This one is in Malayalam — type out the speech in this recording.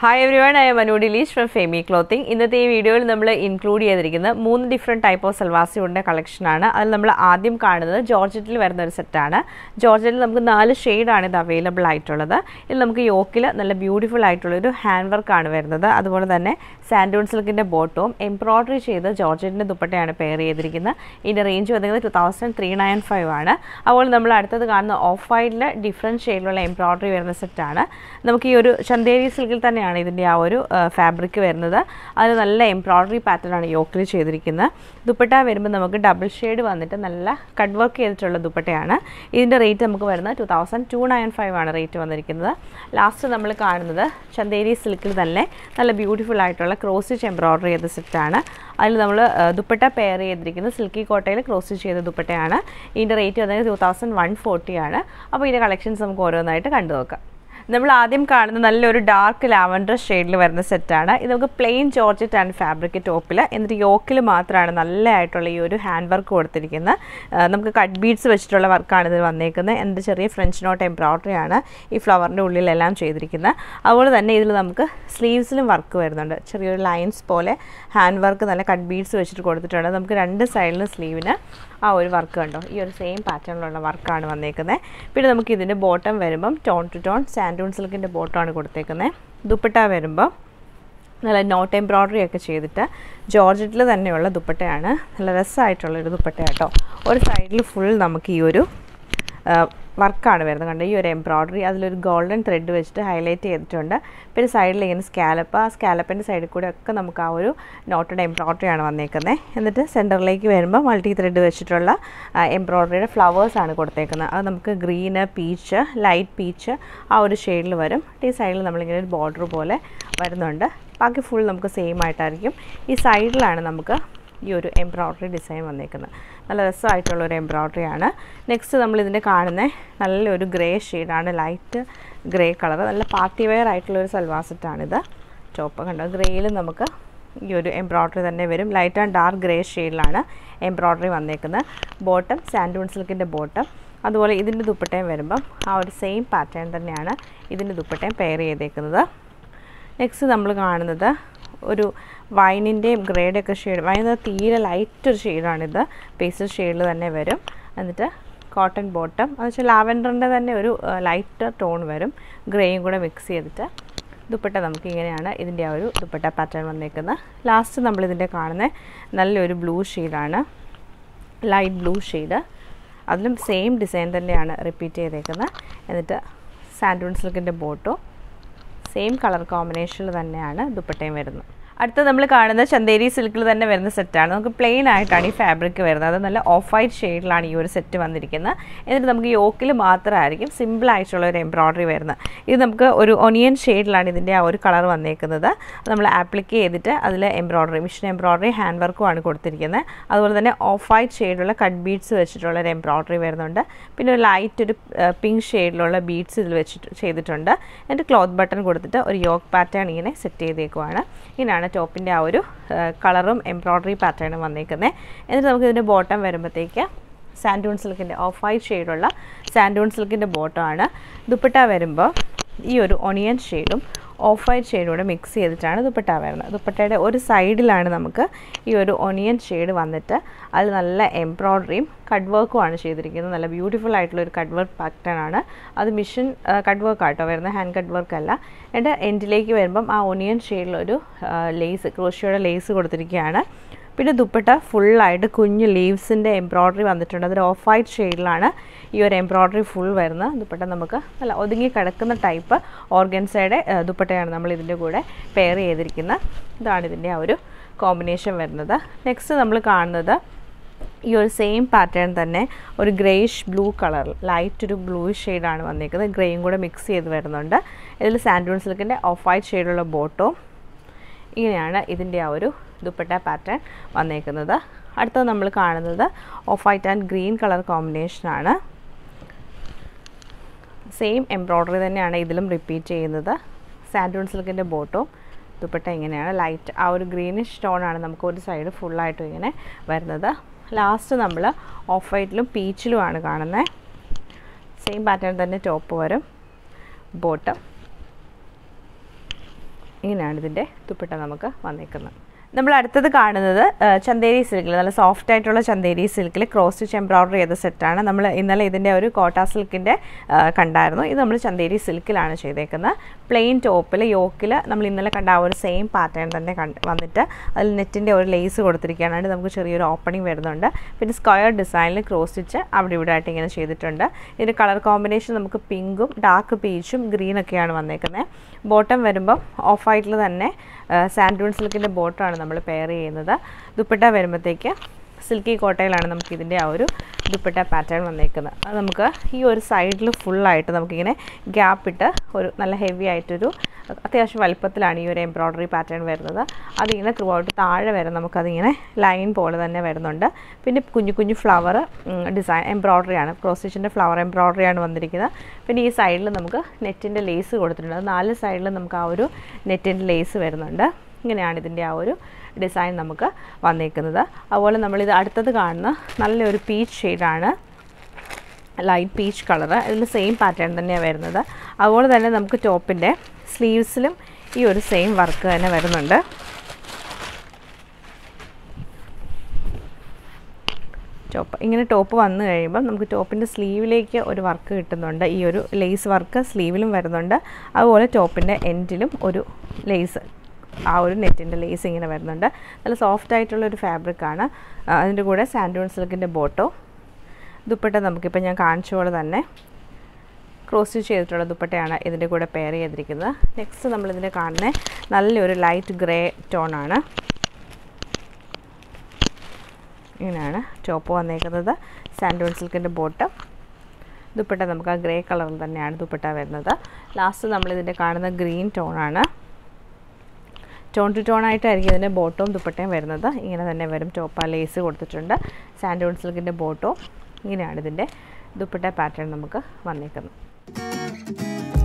Hi everyone I am Manu Dileesh from Femi clothing ഇന്നത്തെ ഈ വീഡിയോയിൽ നമ്മൾ ഇൻക്ലൂഡ് ചെയ്തിരിക്കുന്ന മൂന്ന് ഡിഫറെന്റ് ടൈപ്പ് ഓഫ് സൽവാസിയുടെ കളക്ഷനാണ് അതിൽ നമ്മൾ ആദ്യം കാണുന്നത് ജോർജറ്റിൽ വരുന്ന ഒരു സെറ്റാണ് ജോർജറ്റിൽ നമുക്ക് നാല് ഷെയ്ഡാണ് ഇത് അവൈലബിൾ ആയിട്ടുള്ളത്. ഇതിൽ നമുക്ക് യോക്കിൽ നല്ല ബ്യൂട്ടിഫുൾ ആയിട്ടുള്ള ഒരു ഹാൻഡ് വർക്കാണ് വരുന്നത്. അതുപോലെ തന്നെ സാൻഡൂൺ സിൽക്കിന്റെ ബോട്ടവും എംബ്രോയ്ഡറി ചെയ്ത് ജോർജറ്റിന്റെ ദുപ്പട്ടയാണ് പെയർ ചെയ്തിരിക്കുന്നത്. ഇതിന്റെ റേഞ്ച് വരുന്നത് two thousand three nine five ആണ്. അതുപോലെ നമ്മൾ അടുത്തത് കാണുന്ന ഓഫ് വൈഡിൽ ഡിഫറെന്റ് ഷെയ്ഡിലുള്ള എംബ്രോയ്ഡറി വരുന്ന സെറ്റാണ് നമുക്ക് ഈ ഒരു ചന്തേരി സിൽക്കിൽ തന്നെയാണ് ഇതിന്റെ ആ ഒരു ഫാബ്രിക് വരുന്നത്. അതിൽ നല്ല എംബ്രോയ്ഡറി പാറ്റേൺ ആണ് യോക്കിൽ ചെയ്തിരിക്കുന്നത്. ദുപ്പട്ട വരുമ്പോൾ നമുക്ക് ഡബിൾ ഷെയ്ഡ് വന്നിട്ട് നല്ല കട്ട് വർക്ക് ചെയ്തിട്ടുള്ള ദുപ്പട്ടയാണ്. ഇതിന്റെ റേറ്റ് നമുക്ക് വരുന്നത് two thousand two nine five ആണ് റേറ്റ് വന്നിരിക്കുന്നത്. ലാസ്റ്റ് നമ്മൾ കാണുന്നത് ചന്തേരി സിൽക്കിൽ തന്നെ നല്ല ബ്യൂട്ടിഫുൾ ആയിട്ടുള്ള ക്രോസ് സ്റ്റിച്ച് എംബ്രോയ്ഡറി ചെയ്ത സെറ്റാണ് അതിൽ നമ്മൾ ദുപ്പട്ട പെയർ ചെയ്തിരിക്കുന്നത് സിൽക്കി കോട്ടയിൽ ക്രോസ് സ്റ്റിച്ച് ചെയ്ത ദുപ്പട്ടയാണ്. ഇതിന്റെ റേറ്റ് വന്നത് ടു തൗസൻഡ് വൺ ഫോർട്ടി ആണ്. അപ്പോൾ ഇതിന്റെ കളക്ഷൻസ് നമുക്ക് ഓരോന്നായിട്ട് കണ്ടു നോക്കാം നമ്മൾ ആദ്യം കാണുന്ന നല്ലൊരു ഡാർക്ക് ലാവൻഡർ ഷെയ്ഡിൽ വരുന്ന സെറ്റാണ് ഇത് നമുക്ക് പ്ലെയിൻ ജോർജറ്റ് ആൻഡ് ഫാബ്രിക് ടോപ്പിൽ എന്നിട്ട് യോക്കിൽ മാത്രമാണ് നല്ലതായിട്ടുള്ള ഈ ഒരു ഹാൻഡ് വർക്ക് കൊടുത്തിരിക്കുന്നത് നമുക്ക് കട്ട് ബീഡ്സ് വെച്ചിട്ടുള്ള വർക്കാണ് ഇത് വന്നേക്കുന്നത് എന്റെ ചെറിയ ഫ്രഞ്ച് നോട്ട് എംബ്രോയ്ഡറി ആണ് ഈ ഫ്ലവറിന്റെ ഉള്ളിലെല്ലാം ചെയ്തിരിക്കുന്നത് അതുപോലെ തന്നെ ഇതിൽ നമുക്ക് സ്ലീവ്സിലും വർക്ക് വരുന്നുണ്ട്. ചെറിയൊരു ലൈൻസ് പോലെ ഹാൻഡ് വർക്ക് നല്ല കട്ട് ബീഡ്സ് വെച്ചിട്ട് കൊടുത്തിട്ടുണ്ട്. നമുക്ക് രണ്ട് സൈഡിലും സ്ലീവിന് ആ ഒരു വർക്ക് കണ്ടോ? ഈ ഒരു സെയിം പാറ്റേണിലുള്ള വർക്കാണ് വന്നേക്കുന്നത് പിന്നെ നമുക്ക് ഇതിന്റെ ബോട്ടം വരുമ്പം ടോൺ ടു ടോൺ സാൻഡൂൺ സിൽക്കിന്റെ ബോട്ടമാണ് കൊടുത്തേക്കുന്നത് ദുപ്പട്ട വരുമ്പോൾ നല്ല നോട്ട് എംബ്രോയ്ഡറി ഒക്കെ ചെയ്തിട്ട് ജോർജറ്റിൽ തന്നെയുള്ള ദുപ്പട്ടയാണ്. നല്ല രസമായിട്ടുള്ളൊരു ദുപ്പട്ട കേട്ടോ ഒരു സൈഡിൽ ഫുൾ നമുക്ക് ഈ ഒരു വർക്കാണ് വരുന്നത്. കണ്ടോ ഈ ഒരു എംബ്രോയ്ഡറി അതിലൊരു ഗോൾഡൻ ത്രെഡ് വെച്ചിട്ട് ഹൈലൈറ്റ് ചെയ്തിട്ടുണ്ട്. പിന്നെ സൈഡിൽ ഇങ്ങനെ സ്കാലപ്പ് ആ സ്കാലപ്പിന്റെ സൈഡിൽ കൂടെ ഒക്കെ നമുക്ക് ആ ഒരു നോട്ടഡ് എംബ്രോയ്ഡറിയാണ് വന്നേക്കുന്നത് എന്നിട്ട് സെന്ററിലേക്ക് വരുമ്പോൾ മൾട്ടി ത്രെഡ് വെച്ചിട്ടുള്ള എംബ്രോയ്ഡറിയുടെ ഫ്ലവേഴ്സാണ് കൊടുത്തേക്കുന്നത്. അത് നമുക്ക് ഗ്രീന് പീച്ച് ലൈറ്റ് പീച്ച് ആ ഒരു ഷെയ്ഡിൽ വരും. ഈ സൈഡിൽ നമ്മളിങ്ങനെ ഒരു ബോർഡർ പോലെ വരുന്നുണ്ട്. ബാക്കി ഫുൾ നമുക്ക് സെയിം ആയിട്ടായിരിക്കും. ഈ സൈഡിലാണ് നമുക്ക് ഈ ഒരു എംബ്രോയ്ഡറി ഡിസൈൻ വന്നേക്കുന്നത്. നല്ല രസമായിട്ടുള്ള ഒരു എംബ്രോയ്ഡറി ആണ്. നെക്സ്റ്റ് നമ്മൾ ഇതിന്റെ കാണുന്ന നല്ലൊരു ഗ്രേ ഷെയ്ഡാണ് ലൈറ്റ് ഗ്രേ കളർ നല്ല പാർട്ടി വെയർ ആയിട്ടുള്ള ഒരു സൽവാർ ടോപ്പ് കണ്ടോ? ഗ്രേയിൽ നമുക്ക് ഈ ഒരു എംബ്രോയ്ഡറി തന്നെ വരും. ലൈറ്റ് ആൻഡ് ഡാർക്ക് ഗ്രേ ഷെയ്ഡിലാണ് എംബ്രോയ്ഡറി വന്നേക്കുന്നത്. ബോട്ടം സാൻഡൂൺ സിൽക്കിന്റെ ബോട്ടം അതുപോലെ ഇതിന്റെ ദുപ്പട്ടയും വരുമ്പം ആ ഒരു സെയിം പാറ്റേൺ തന്നെയാണ് ഇതിന്റെ ദുപ്പട്ടയും പെയർ ചെയ്തേക്കുന്നത്. നെക്സ്റ്റ് നമ്മൾ കാണുന്നത് ഒരു വൈനിന്റെയും ഗ്രേഡൊക്കെ ഷെയ്ഡ് വൈൻ തീരെ ലൈറ്റ് ഒരു ഷെയ്ഡാണിത്. പേസ്റ്റൽ ഷെയ്ഡിൽ തന്നെ വരും. എന്നിട്ട് കോട്ടൺ ബോട്ടം എന്ന് വെച്ചാൽ ലാവൻഡറിന്റെ തന്നെ ഒരു ലൈറ്റ് ടോൺ വരും. ഗ്രേയും കൂടെ മിക്സ് ചെയ്തിട്ട് ദുപ്പട്ട നമുക്ക് ഇങ്ങനെയാണ് ഇതിന്റെ ആ ഒരു ദുപ്പട്ട പാറ്റേൺ വന്നേക്കുന്നത് ലാസ്റ്റ് നമ്മളിതിന്റെ കാണുന്ന നല്ലൊരു ബ്ലൂ ഷെയ്ഡാണ്. Light blue shade. അതിലും സെയിം ഡിസൈൻ തന്നെയാണ് റിപ്പീറ്റ് ചെയ്തേക്കുന്നത് എന്നിട്ട് സാൻഡൂൺ സിൽക്കിന്റെ ബോട്ടോ സെയിം കളർ കോമ്പിനേഷനിൽ തന്നെയാണ് ദുപ്പട്ടയും വരുന്നത്. അടുത്ത നമ്മൾ കാണുന്ന ചന്തേരി സിൽക്കിൽ തന്നെ വരുന്ന സെറ്റാണ് നമുക്ക് പ്ലെയിൻ ആയിട്ടാണ് ഈ ഫാബ്രിക് വരുന്നത്. നല്ല ഓഫ് വൈറ്റ് ഷെയ്ഡിലാണ് ഈ ഒരു സെറ്റ് വന്നിരിക്കുന്നത്. എന്നിട്ട് നമുക്ക് യോക്കിൽ മാത്രമായിരിക്കും സിമ്പിൾ ആയിട്ടുള്ള ഒരു എംബ്രോയ്ഡറി വരുന്നത്. ഇത് നമുക്ക് ഒരു ഒനിയൻ ഷെയ്ഡിലാണ് ഇതിന്റെ ആ ഒരു കളർ വന്നേക്കുന്നത്. നമ്മൾ ആപ്ലിക്ക് ചെയ്തിട്ട് അതിൽ എംബ്രോയ്ഡറി മിഷൻ എംബ്രോയ്ഡറി ഹാൻഡ് വർക്കുമാണ് കൊടുത്തിരിക്കുന്നത്. അതുപോലെ തന്നെ ഓഫ് വൈറ്റ് ഷെയ്ഡിലുള്ള കട്ട് ബീഡ്സ് വെച്ചിട്ടുള്ള ഒരു എംബ്രോയ്ഡറി വരുന്നുണ്ട്. പിന്നെ ഒരു ലൈറ്റ് ഒരു പിങ്ക് ഷെയ്ഡിലുള്ള ബീഡ്സ് ഇതിൽ വെച്ചിട്ട് ചെയ്തിട്ടുണ്ട്. എന്നിട്ട് ക്ലോത്ത് ബട്ടൺ കൊടുത്തിട്ട് ഒരു യോക്ക് പാറ്റേൺ ഇങ്ങനെ സെറ്റ് ചെയ്തേക്കുവാണ്. ഇങ്ങനെയാണ് ടോപ്പിന്റെ ആ ഒരു കളറും എംബ്രോയ്ഡറി പാറ്റേണും വന്നേക്കുന്നത് എന്നിട്ട് നമുക്ക് ഇതിന്റെ ബോട്ടം വരുമ്പോഴത്തേക്ക് സാൻഡൂൺ സിൽക്കിന്റെ ഓഫ് വൈറ്റ് ഷെയ്ഡുള്ള സാൻഡൂൺ സിൽക്കിന്റെ ബോട്ടമാണ്. ദുപ്പട്ട വരുമ്പോൾ ഈ ഒരു ഒണിയൻ ഷെയ്ഡും ഓഫ് വൈറ്റ് ഷെയ്ഡൂടെ മിക്സ് ചെയ്തിട്ടാണ് ദുപ്പട്ട വരുന്നത്. ദുപ്പട്ടയുടെ ഒരു സൈഡിലാണ് നമുക്ക് ഈ ഒരു ഒനിയൻ ഷെയ്ഡ് വന്നിട്ട് അതിൽ നല്ല എംബ്രോയ്ഡറിയും കട്ട് വർക്കുമാണ് ചെയ്തിരിക്കുന്നത്. നല്ല ബ്യൂട്ടിഫുൾ ആയിട്ടുള്ള ഒരു കട്ട് വർക്ക് പാറ്റേൺ ആണ്. അത് മിഷൻ കട്ട് വർക്ക് ആട്ടോ വരുന്നത് ഹാൻഡ് കട്ട് വർക്ക് അല്ല. എന്നിട്ട് എൻഡിലേക്ക് വരുമ്പം ആ ഒനിയൻ ഷെയ്ഡിലൊരു ലേസ് ക്രോഷിയുടെ ലേസ് കൊടുത്തിരിക്കുകയാണ്. പിന്നെ ദുപ്പട്ട ഫുള്ളായിട്ട് കുഞ്ഞ് ലീവ്സിന്റെ എംബ്രോയ്ഡറി വന്നിട്ടുണ്ട്. അതൊരു ഓഫ് വൈറ്റ് ഷെയ്ഡിലാണ് ഈ ഒരു എംബ്രോയ്ഡറി ഫുൾ വരുന്നത്. ദുപ്പട്ട നമുക്ക് നല്ല ഒതുങ്ങി കിടക്കുന്ന ടൈപ്പ് ഓർഗൻസയുടെ ദുപ്പട്ടയാണ് നമ്മൾ ഇതിന്റെ കൂടെ പെയർ ചെയ്തിരിക്കുന്നത്. ഇതാണ് ഇതിന്റെ ആ ഒരു കോമ്പിനേഷൻ വരുന്നത്. നെക്സ്റ്റ് നമ്മൾ കാണുന്നത് ഈ ഒരു സെയിം പാറ്റേൺ തന്നെ ഒരു ഗ്രേഷ് ബ്ലൂ കളർ ലൈറ്റ് ഒരു ബ്ലൂ ഷെയ്ഡാണ് വന്നിരിക്കുന്നത്. ഗ്രേയും കൂടെ മിക്സ് ചെയ്ത് വരുന്നുണ്ട്. ഇതിൽ സാൻഡൂൺ സിൽക്കിന്റെ ഓഫ് വൈറ്റ് ഷെയ്ഡുള്ള ബോട്ടോ ഇങ്ങനെയാണ് ഇതിന്റെ ആ ഒരു ദുപ്പട്ട പാറ്റേൺ വന്നേക്കുന്നത്. അടുത്തത് നമ്മൾ കാണുന്നത് off white and green colour കോമ്പിനേഷനാണ് സെയിം എംബ്രോയ്ഡറി തന്നെയാണ് ഇതിലും റിപ്പീറ്റ് ചെയ്യുന്നത്. സാൻഡൂൺ സിൽക്കിന്റെ ബോട്ടോ ദുപ്പട്ട ഇങ്ങനെയാണ്. ലൈറ്റ് ആ ഒരു ഗ്രീനിഷ് ടോണാണ് നമുക്ക് ഒരു സൈഡ് ഫുള്ളായിട്ടും ഇങ്ങനെ വരുന്നത്. ലാസ്റ്റ് നമ്മൾ ഓഫ് വൈറ്റിലും പീച്ചിലുമാണ് കാണുന്നത് സെയിം പാറ്റേൺ തന്നെ ടോപ്പ് വരും. ബോട്ടം ഇങ്ങനെയാണ് ഇതിന്റെ ദുപ്പട്ട നമുക്ക് വന്നേക്കുന്നത്. നമ്മൾ അടുത്തത് കാണുന്നത് ചന്തേരി സിൽക്കിൽ നല്ല സോഫ്റ്റ് ആയിട്ടുള്ള ചന്തേരി സിൽക്കിൽ ക്രോസ് സ്റ്റിച്ച് എംബ്രോയ്ഡറി ചെയ്ത സെറ്റാണ് നമ്മൾ ഇന്നലെ ഇതിന്റെ ഒരു കോട്ട സിൽക്കിന്റെ കണ്ടായിരുന്നു. ഇത് നമ്മൾ ചന്തേരി സിൽക്കിലാണ് ചെയ്തേക്കുന്നത്. പ്ലെയിൻ ടോപ്പിൽ യോക്കിൽ നമ്മൾ ഇന്നലെ കണ്ട ആ ഒരു സെയിം പാറ്റേൺ തന്നെ വന്നിട്ട് അതിൽ നെറ്റിന്റെ ഒരു ലേസ് കൊടുത്തിരിക്കുകയാണ്. നമുക്ക് ചെറിയൊരു ഓപ്പണിംഗ് വരുന്നുണ്ട്. പിന്നെ സ്ക്വയർ ഡിസൈനിൽ ക്രോസ് സ്റ്റിച്ച് അവിടെ ഇവിടെ ആയിട്ട് ഇങ്ങനെ ചെയ്തിട്ടുണ്ട്. ഇതിന്റെ കളർ കോമ്പിനേഷൻ നമുക്ക് പിങ്കും ഡാർക്ക് പീച്ചും ഗ്രീനൊക്കെയാണ് വന്നേക്കുന്നത്. ബോട്ടം വരുമ്പം ഓഫ് വൈറ്റിൽ തന്നെ സാൻഡൂൺ സിൽക്കിന്റെ ബോട്ടമാണ് നമ്മൾ പെയർ ചെയ്യുന്നത്. ദുപ്പട്ട വരുമ്പോഴത്തേക്ക് സിൽക്കി കോട്ടയിലാണ് നമുക്ക് ഇതിന്റെ ആ ഒരു ദുപ്പട്ട പാറ്റേൺ വന്നേക്കുന്നത്. അത് നമുക്ക് ഈ ഒരു സൈഡിൽ ഫുള്ളായിട്ട് നമുക്കിങ്ങനെ ഗ്യാപ്പ് ഇട്ട് ഒരു നല്ല ഹെവി ആയിട്ടൊരു അത്യാവശ്യം വലുപ്പത്തിലാണ് ഈ ഒരു എംബ്രോയ്ഡറി പാറ്റേൺ വരുന്നത്. അതിങ്ങനെ ത്രൂ ഔട്ട് താഴെ വരെ നമുക്കതിങ്ങനെ ലൈൻ പോലെ തന്നെ വരുന്നുണ്ട്. പിന്നെ കുഞ്ഞു കുഞ്ഞു ഫ്ലവർ ഡിസൈൻ എംബ്രോയ്ഡറിയാണ് ആണ്. ക്രോസ് ഫ്ലവർ എംബ്രോയ്ഡറിയാണ് വന്നിരിക്കുന്നത്. പിന്നെ ഈ സൈഡിൽ നമുക്ക് നെറ്റിന്റെ ലേസ് കൊടുത്തിട്ടുണ്ട്. നാല് സൈഡിൽ നമുക്ക് ആ ഒരു നെറ്റിന്റെ ലേസ് വരുന്നുണ്ട്. ഇങ്ങനെയാണ് ഇതിന്റെ ആ ഒരു ഡിസൈൻ നമുക്ക് വന്നേക്കുന്നത്. അതുപോലെ നമ്മളിത് അടുത്തത് കാണുന്ന നല്ലൊരു പീച്ച് ഷെയ്ഡാണ് ലൈറ്റ് പീച്ച് കളറ് ഇതിൽ സെയിം പാറ്റേൺ തന്നെയാണ് വരുന്നത്. അതുപോലെ തന്നെ നമുക്ക് ടോപ്പിന്റെ സ്ലീവ്സിലും ഈ ഒരു സെയിം വർക്ക് തന്നെ വരുന്നുണ്ട്. ടോപ്പ്. ഇങ്ങനെ ടോപ്പ് വന്നു കഴിയുമ്പം നമുക്ക് ടോപ്പിന്റെ സ്ലീവിലേക്ക് ഒരു വർക്ക് കിട്ടുന്നുണ്ട്. ഈ ഒരു ലേസ് വർക്ക് സ്ലീവിലും വരുന്നുണ്ട്. അതുപോലെ ടോപ്പിന്റെ എൻഡിലും ഒരു ലേസ് ആ ഒരു നെറ്റിന്റെ ലേസ് ഇങ്ങനെ വരുന്നുണ്ട്. നല്ല സോഫ്റ്റ് ആയിട്ടുള്ളൊരു ഫാബ്രിക്കാണ് അതിന്റെ കൂടെ സാൻഡൂൺ സിൽക്കിന്റെ ബോട്ടോ ദുപ്പട്ട നമുക്കിപ്പോൾ ഞാൻ കാണിച്ച പോലെ തന്നെ ക്രോസ് സ്റ്റിച്ച് ചെയ്തിട്ടുള്ള ദുപ്പട്ടയാണ് ഇതിന്റെ കൂടെ പെയർ ചെയ്തിരിക്കുന്നത്. നെക്സ്റ്റ് നമ്മളിതിന്റെ കാണുന്ന നല്ലൊരു ലൈറ്റ് ഗ്രേ ടോണാണ് ഇങ്ങനെയാണ് ടോപ്പ് വന്നേക്കുന്നത്. സാൻഡൂൺ സിൽക്കിന്റെ ബോട്ട് ദുപ്പട്ട നമുക്ക് ആ ഗ്രേ കളറിൽ തന്നെയാണ് ദുപ്പട്ട വരുന്നത്. ലാസ്റ്റ് നമ്മളിതിന്റെ കാണുന്ന ഗ്രീൻ ടോണാണ് ടോൺ ടു ടോൺ ആയിട്ടായിരിക്കും ഇതിന്റെ ബോട്ടവും ദുപ്പട്ടയും വരുന്നത്. ഇങ്ങനെ തന്നെ വരും ടോപ്പ് ലേസ് കൊടുത്തിട്ടുണ്ട്. സാൻഡൂൺ സിൽക്കിന്റെ ബോട്ടോ ഇങ്ങനെയാണ് ഇതിന്റെ ദുപ്പട്ട പാറ്റേൺ നമുക്ക് വന്നേക്കുന്നത്.